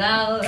la